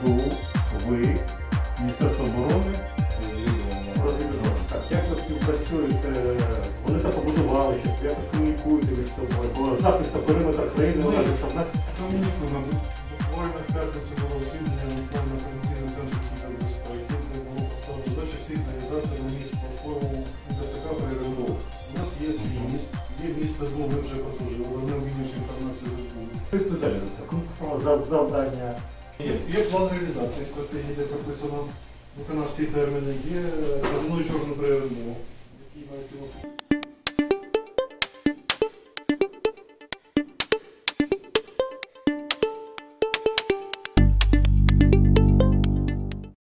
СБУ, ви, Міністерство оборони. Розвідували. Так, як ви співпрацюєте? Вони так побудували щось, якось комунікуєте між собою, бо захист та периметр країни вона ж одна. Комунікуємо. Буквально в п'ятницю було засідання електронно комунікаційного центру кібербезпеки, де було поставлено задача всіх зав'язати на місць платформу ДЦК переробок. У нас є свій міст, є місто СБУ, ми вже потужили, вони обмінюють інформацію з СБУ. Ви відповідає за це? Кому завдання? Є, план реалізації стратегії, де прописано. Виконавці терміни, є. Зі мною